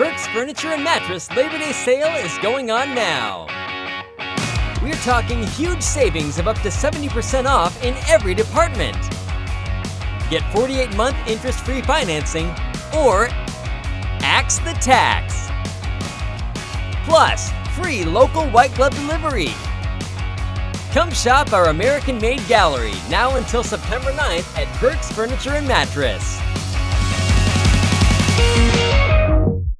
Berk's Furniture and Mattress Labor Day sale is going on now. We're talking huge savings of up to 70% off in every department. Get 48 month interest free financing or axe the tax. Plus, free local white glove delivery. Come shop our American Made Gallery now until September 9th at Berk's Furniture and Mattress.